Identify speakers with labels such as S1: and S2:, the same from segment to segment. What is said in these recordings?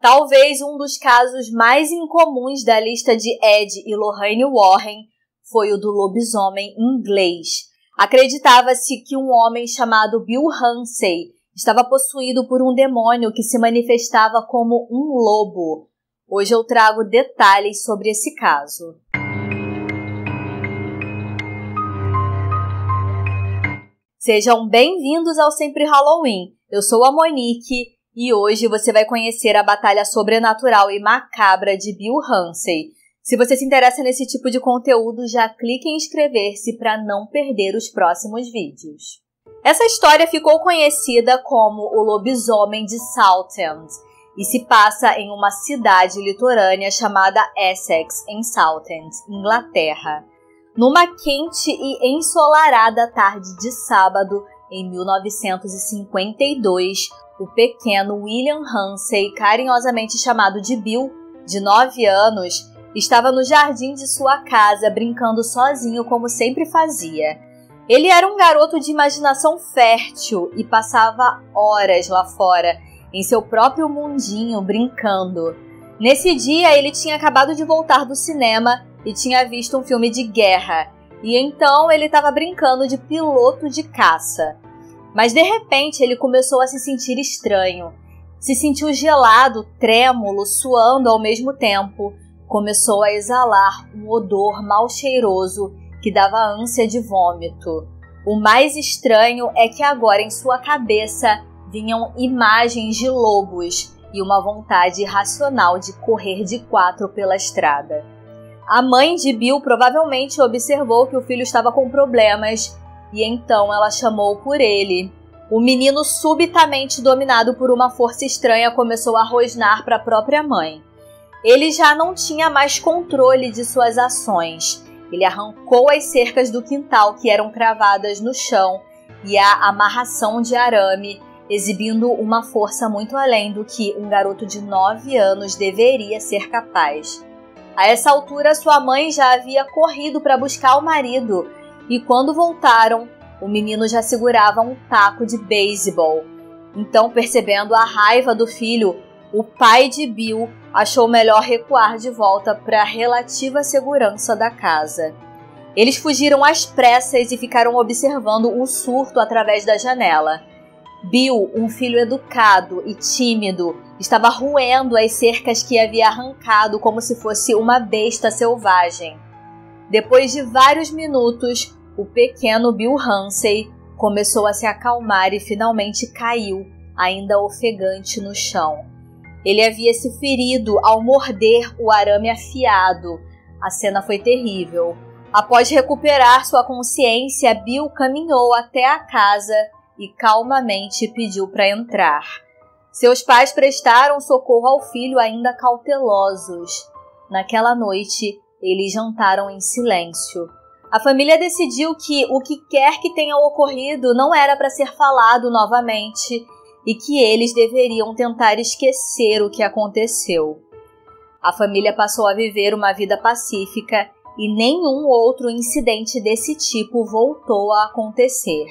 S1: Talvez um dos casos mais incomuns da lista de Ed e Lorraine Warren foi o do lobisomem inglês. Acreditava-se que um homem chamado Bill Hansey estava possuído por um demônio que se manifestava como um lobo. Hoje eu trago detalhes sobre esse caso. Sejam bem-vindos ao Sempre Halloween. Eu sou a Monique e hoje você vai conhecer a batalha sobrenatural e macabra de Bill Hansey. Se você se interessa nesse tipo de conteúdo, já clique em inscrever-se para não perder os próximos vídeos. Essa história ficou conhecida como o lobisomem de Southend e se passa em uma cidade litorânea chamada Essex, em Southend, Inglaterra. Numa quente e ensolarada tarde de sábado, em 1952, o pequeno William Hansey, carinhosamente chamado de Bill, de 9 anos, estava no jardim de sua casa brincando sozinho como sempre fazia. Ele era um garoto de imaginação fértil e passava horas lá fora, em seu próprio mundinho, brincando. Nesse dia, ele tinha acabado de voltar do cinema e tinha visto um filme de guerra, e então ele estava brincando de piloto de caça. Mas de repente ele começou a se sentir estranho. Se sentiu gelado, trêmulo, suando ao mesmo tempo. Começou a exalar um odor mal cheiroso que dava ânsia de vômito. O mais estranho é que agora em sua cabeça vinham imagens de lobos e uma vontade irracional de correr de quatro pela estrada. A mãe de Bill provavelmente observou que o filho estava com problemas e então ela chamou por ele. O menino, subitamente dominado por uma força estranha, começou a rosnar para a própria mãe. Ele já não tinha mais controle de suas ações. Ele arrancou as cercas do quintal que eram cravadas no chão e a amarração de arame, exibindo uma força muito além do que um garoto de 9 anos deveria ser capaz. A essa altura, sua mãe já havia corrido para buscar o marido e quando voltaram, o menino já segurava um taco de beisebol. Então, percebendo a raiva do filho, o pai de Bill achou melhor recuar de volta para a relativa segurança da casa. Eles fugiram às pressas e ficaram observando o surto através da janela. Bill, um filho educado e tímido, estava roendo as cercas que havia arrancado como se fosse uma besta selvagem. Depois de vários minutos, o pequeno Bill Hansey começou a se acalmar e finalmente caiu, ainda ofegante, no chão. Ele havia se ferido ao morder o arame afiado. A cena foi terrível. Após recuperar sua consciência, Bill caminhou até a casa e calmamente pediu para entrar. Seus pais prestaram socorro ao filho ainda cautelosos. Naquela noite, eles jantaram em silêncio. A família decidiu que o que quer que tenha ocorrido não era para ser falado novamente e que eles deveriam tentar esquecer o que aconteceu. A família passou a viver uma vida pacífica e nenhum outro incidente desse tipo voltou a acontecer.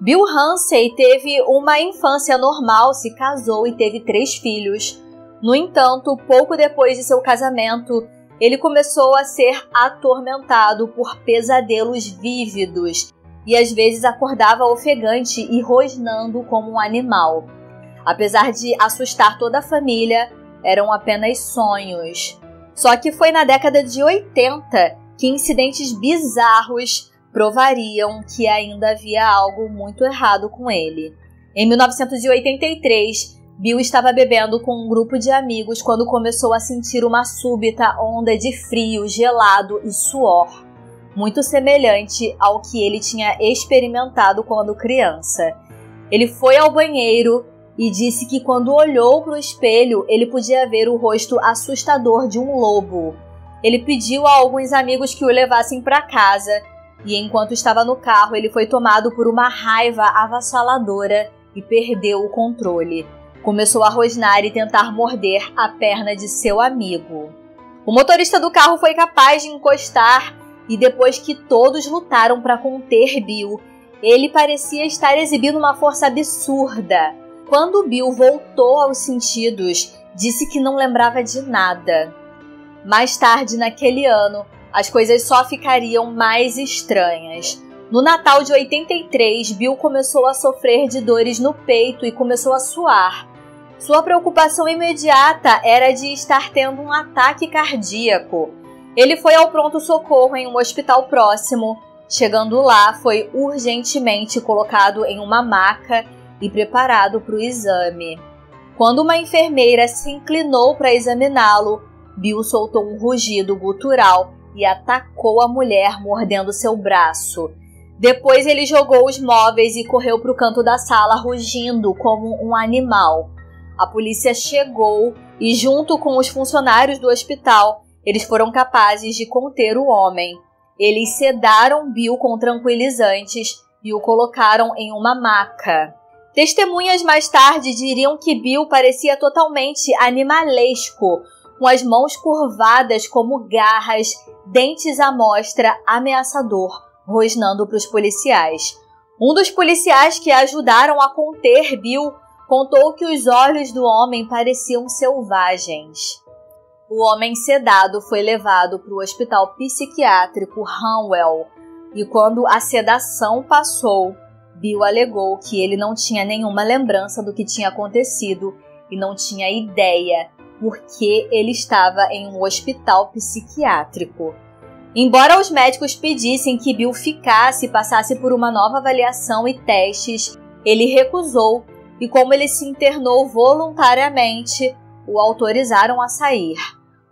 S1: Bill Hansey teve uma infância normal, se casou e teve três filhos. No entanto, pouco depois de seu casamento, ele começou a ser atormentado por pesadelos vívidos e às vezes acordava ofegante e rosnando como um animal. Apesar de assustar toda a família, eram apenas sonhos. Só que foi na década de 80 que incidentes bizarros provariam que ainda havia algo muito errado com ele. Em 1983, Bill estava bebendo com um grupo de amigos quando começou a sentir uma súbita onda de frio, gelado e suor, muito semelhante ao que ele tinha experimentado quando criança. Ele foi ao banheiro e disse que quando olhou para o espelho, ele podia ver o rosto assustador de um lobo. Ele pediu a alguns amigos que o levassem para casa e enquanto estava no carro, ele foi tomado por uma raiva avassaladora e perdeu o controle começou a rosnar e tentar morder a perna de seu amigo. O motorista do carro foi capaz de encostar e depois que todos lutaram para conter Bill, ele parecia estar exibindo uma força absurda. Quando Bill voltou aos sentidos, disse que não lembrava de nada. Mais tarde naquele ano, as coisas só ficariam mais estranhas. No Natal de 83, Bill começou a sofrer de dores no peito e começou a suar. Sua preocupação imediata era de estar tendo um ataque cardíaco. Ele foi ao pronto-socorro em um hospital próximo. Chegando lá, foi urgentemente colocado em uma maca e preparado para o exame. Quando uma enfermeira se inclinou para examiná-lo, Bill soltou um rugido gutural e atacou a mulher, mordendo seu braço. Depois ele jogou os móveis e correu para o canto da sala, rugindo como um animal. A polícia chegou e, junto com os funcionários do hospital, eles foram capazes de conter o homem. Eles sedaram Bill com tranquilizantes e o colocaram em uma maca. Testemunhas mais tarde diriam que Bill parecia totalmente animalesco, com as mãos curvadas como garras, dentes à mostra, ameaçador, rosnando para os policiais. Um dos policiais que ajudaram a conter Bill contou que os olhos do homem pareciam selvagens. O homem sedado foi levado para o hospital psiquiátrico Hanwell e, quando a sedação passou, Bill alegou que ele não tinha nenhuma lembrança do que tinha acontecido e não tinha ideia porque ele estava em um hospital psiquiátrico. Embora os médicos pedissem que Bill ficasse e passasse por uma nova avaliação e testes, ele recusou e, como ele se internou voluntariamente, o autorizaram a sair.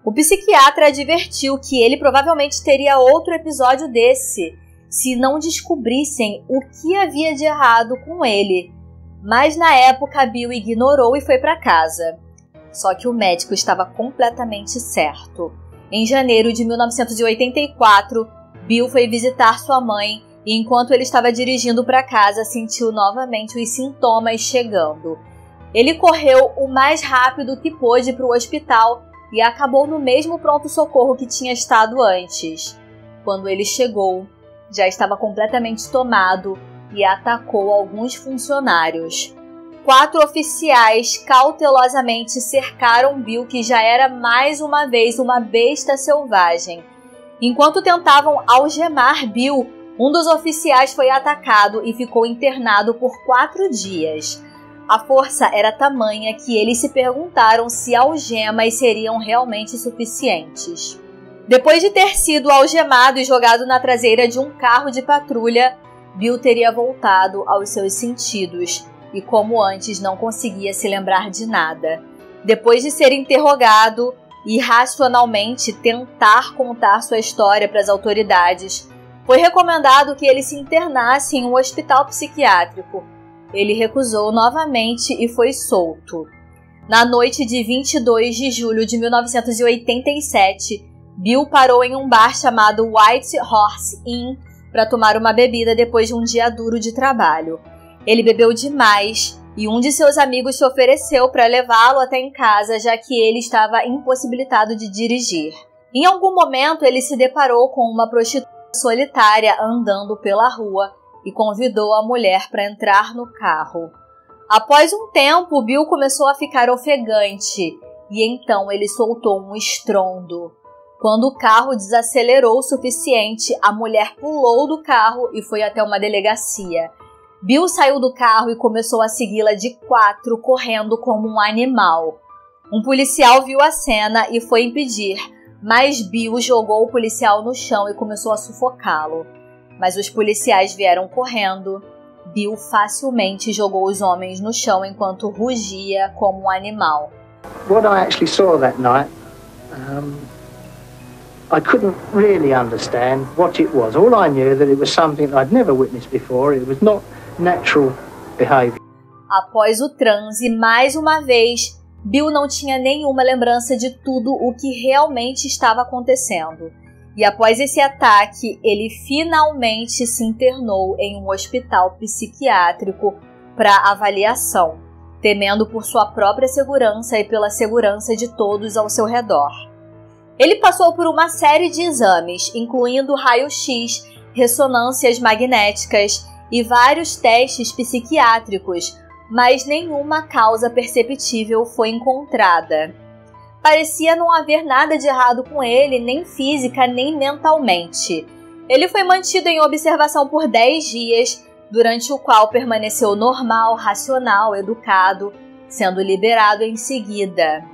S1: O psiquiatra advertiu que ele provavelmente teria outro episódio desse se não descobrissem o que havia de errado com ele. Mas na época Bill ignorou e foi para casa. Só que o médico estava completamente certo. Em janeiro de 1984, Bill foi visitar sua mãe e, enquanto ele estava dirigindo para casa, sentiu novamente os sintomas chegando. Ele correu o mais rápido que pôde para o hospital e acabou no mesmo pronto-socorro que tinha estado antes. Quando ele chegou, já estava completamente tomado e atacou alguns funcionários. Quatro oficiais cautelosamente cercaram Bill, que já era mais uma vez uma besta selvagem. Enquanto tentavam algemar Bill, um dos oficiais foi atacado e ficou internado por quatro dias. A força era tamanha que eles se perguntaram se algemas seriam realmente suficientes. Depois de ter sido algemado e jogado na traseira de um carro de patrulha, Bill teria voltado aos seus sentidos e, como antes, não conseguia se lembrar de nada. Depois de ser interrogado e racionalmente tentar contar sua história para as autoridades, foi recomendado que ele se internasse em um hospital psiquiátrico. Ele recusou novamente e foi solto. Na noite de 22 de julho de 1987, Bill parou em um bar chamado White Horse Inn para tomar uma bebida depois de um dia duro de trabalho. Ele bebeu demais e um de seus amigos se ofereceu para levá-lo até em casa, já que ele estava impossibilitado de dirigir. Em algum momento, ele se deparou com uma prostituta solitária andando pela rua e convidou a mulher para entrar no carro. Após um tempo, Bill começou a ficar ofegante e então ele soltou um estrondo. Quando o carro desacelerou o suficiente, a mulher pulou do carro e foi até uma delegacia. Bill saiu do carro e começou a segui-la de quatro, correndo como um animal. Um policial viu a cena e foi impedir, mas Bill jogou o policial no chão e começou a sufocá-lo. Mas os policiais vieram correndo. Bill facilmente jogou os homens no chão enquanto rugia como um animal.
S2: What I actually saw that night, um, I couldn't really understand what it was. All I knew that it was something I'd never witnessed before. It was not natural behavior.
S1: Após o transe, mais uma vez, Bill não tinha nenhuma lembrança de tudo o que realmente estava acontecendo. E após esse ataque, ele finalmente se internou em um hospital psiquiátrico para avaliação, temendo por sua própria segurança e pela segurança de todos ao seu redor. Ele passou por uma série de exames, incluindo raio-x, ressonâncias magnéticas e vários testes psiquiátricos, mas nenhuma causa perceptível foi encontrada. Parecia não haver nada de errado com ele, nem física nem mentalmente. Ele foi mantido em observação por 10 dias, durante o qual permaneceu normal, racional, educado, sendo liberado em seguida.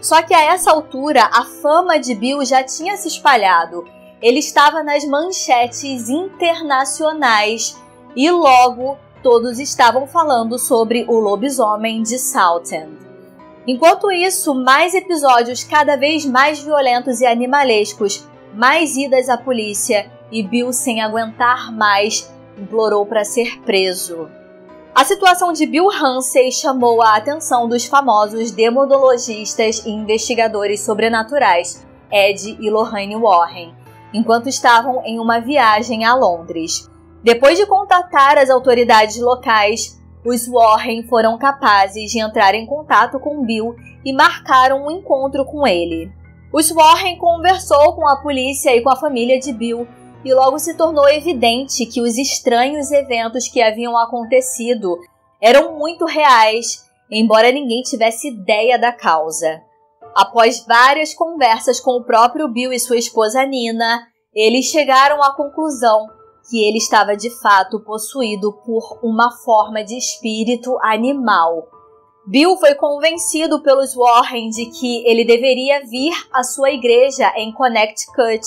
S1: Só que a essa altura a fama de Bill já tinha se espalhado. Ele estava nas manchetes internacionais e logo todos estavam falando sobre o lobisomem de Southend. Enquanto isso, mais episódios cada vez mais violentos e animalescos, mais idas à polícia e Bill, sem aguentar mais, implorou para ser preso. A situação de Bill Hansen chamou a atenção dos famosos demodologistas e investigadores sobrenaturais Ed e Lorraine Warren, enquanto estavam em uma viagem a Londres. Depois de contatar as autoridades locais, os Warren foram capazes de entrar em contato com Bill e marcaram um encontro com ele. Os Warren conversou com a polícia e com a família de Bill e logo se tornou evidente que os estranhos eventos que haviam acontecido eram muito reais, embora ninguém tivesse ideia da causa. Após várias conversas com o próprio Bill e sua esposa Nina, eles chegaram à conclusão que ele estava de fato possuído por uma forma de espírito animal. Bill foi convencido pelos Warren de que ele deveria vir à sua igreja em Connecticut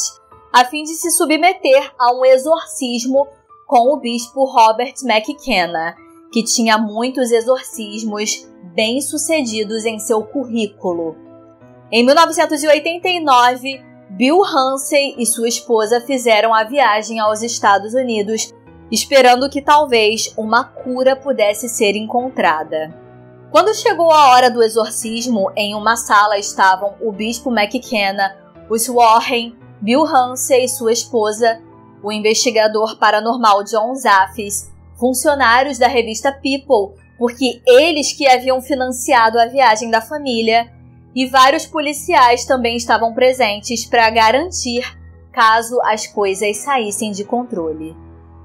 S1: a fim de se submeter a um exorcismo com o bispo Robert McKenna, que tinha muitos exorcismos bem-sucedidos em seu currículo. Em 1989, Bill Hansen e sua esposa fizeram a viagem aos Estados Unidos, esperando que talvez uma cura pudesse ser encontrada. Quando chegou a hora do exorcismo, em uma sala estavam o bispo McKenna, os Warren, Bill Hansen e sua esposa, o investigador paranormal John Zaffis, funcionários da revista People, porque eles que haviam financiado a viagem da família, e vários policiais também estavam presentes para garantir caso as coisas saíssem de controle.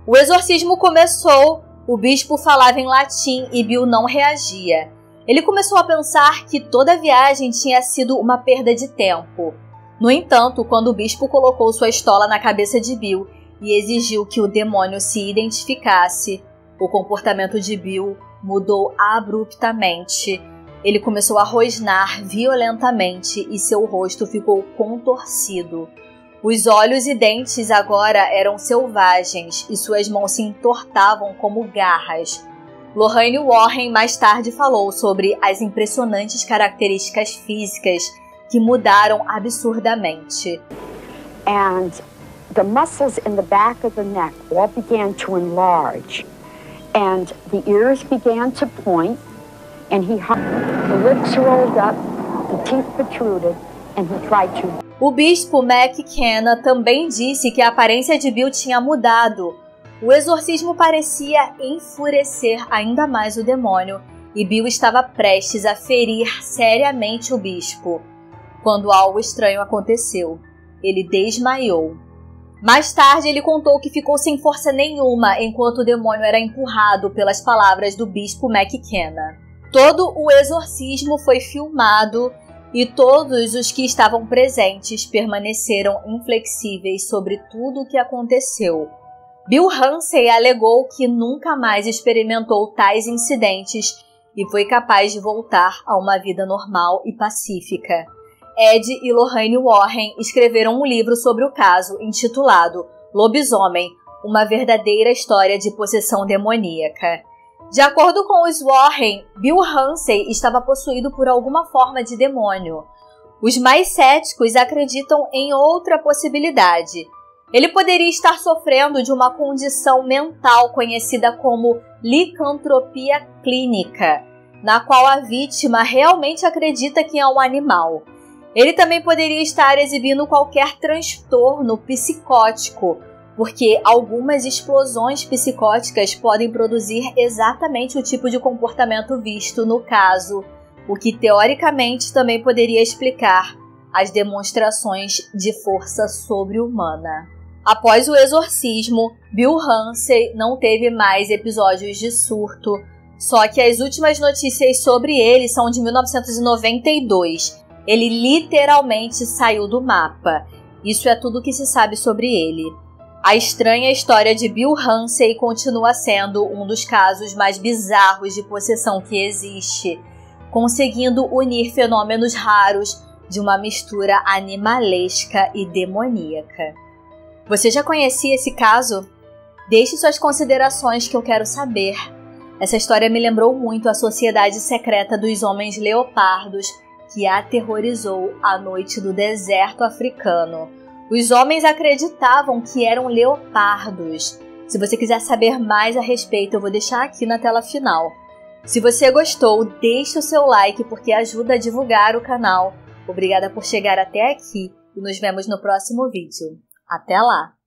S1: O exorcismo começou, o bispo falava em latim e Bill não reagia. Ele começou a pensar que toda a viagem tinha sido uma perda de tempo. No entanto, quando o bispo colocou sua estola na cabeça de Bill e exigiu que o demônio se identificasse, o comportamento de Bill mudou abruptamente ele começou a rosnar violentamente e seu rosto ficou contorcido. Os olhos e dentes agora eram selvagens e suas mãos se entortavam como garras. Lorraine Warren mais tarde falou sobre as impressionantes características físicas que mudaram absurdamente.
S3: And the muscles in the back of the neck all began to enlarge and the ears began to point and he the lips rolled up, the teeth protruded, and he tried to.
S1: O bispo McKenna também disse que a aparência de Bill tinha mudado. O exorcismo parecia enfurecer ainda mais o demônio e Bill estava prestes a ferir seriamente o bispo. Quando algo estranho aconteceu, ele desmaiou. Mais tarde, ele contou que ficou sem força nenhuma enquanto o demônio era empurrado pelas palavras do bispo McKenna. Todo o exorcismo foi filmado e todos os que estavam presentes permaneceram inflexíveis sobre tudo o que aconteceu. Bill Hansen alegou que nunca mais experimentou tais incidentes e foi capaz de voltar a uma vida normal e pacífica. Ed e Lorraine Warren escreveram um livro sobre o caso intitulado Lobisomem Uma Verdadeira História de Possessão Demoníaca. De acordo com os Warren, Bill Hansen estava possuído por alguma forma de demônio. Os mais céticos acreditam em outra possibilidade. Ele poderia estar sofrendo de uma condição mental conhecida como licantropia clínica, na qual a vítima realmente acredita que é um animal. Ele também poderia estar exibindo qualquer transtorno psicótico, porque algumas explosões psicóticas podem produzir exatamente o tipo de comportamento visto no caso, o que teoricamente também poderia explicar as demonstrações de força sobre-humana. Após o exorcismo, Bill Hansen não teve mais episódios de surto, Só que as últimas notícias sobre ele são de 1992. Ele literalmente saiu do mapa. Isso é tudo que se sabe sobre ele. A estranha história de Bill Hansen continua sendo um dos casos mais bizarros de possessão que existe, conseguindo unir fenômenos raros de uma mistura animalesca e demoníaca. Você já conhecia esse caso? Deixe suas considerações que eu quero saber. Essa história me lembrou muito a sociedade secreta dos homens leopardos que aterrorizou a noite do deserto africano os homens acreditavam que eram leopardos. Se você quiser saber mais a respeito, eu vou deixar aqui na tela final. Se você gostou, deixe o seu like porque ajuda a divulgar o canal. Obrigada por chegar até aqui e nos vemos no próximo vídeo. Até lá!